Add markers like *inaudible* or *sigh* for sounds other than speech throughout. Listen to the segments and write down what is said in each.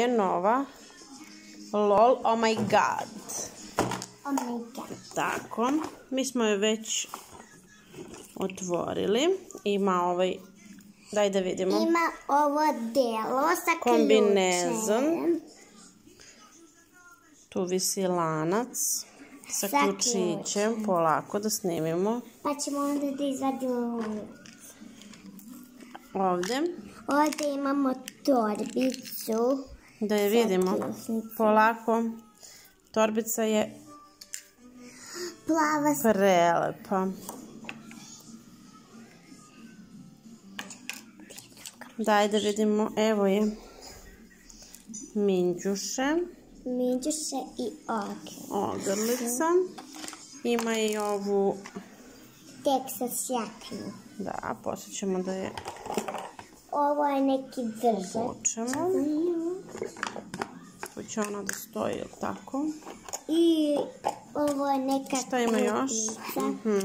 je nova. LOL, oh my god. Oh my god. Tako, mi smo je već otvorili. Ima ovaj, daj da vidimo. Ima ovo delo sa Kombinezon. Tu visi lanac sa Sa ključićem. Polako da snimimo. Pa ćemo onda da izvadimo Ovdje. Ovdje imamo torbicu. Da je vidimo. Polako. Torbica je Plava prelepa. Daj da vidimo. Evo je. Minđuše. minđuše i. Ogrlica. Ima i ovu, Texas jaknu. da, poslije ćemo da je Ovo je neki držak. počemo. Će ona da stoji, jel tako? I ovo je neka Šta ima još? Mhm.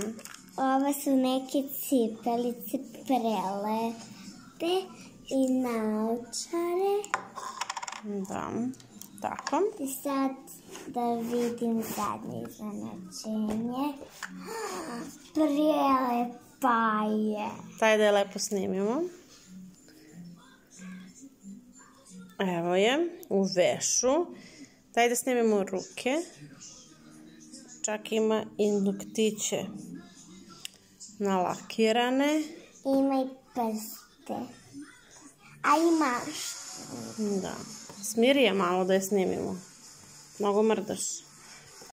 Ovo su neke cipelice prelepe i naočare. Da, tako. I sad da vidim zadnje iznenađenje. *gasps* Prelepa je. Taj da je lepo snimimo. Evo je, u vešu. Daj da snimimo ruke. Čak ima i noktiće nalakirane. Ima i prste. A ima Da. Smiri je malo da je snimimo. Mnogo mrdaš.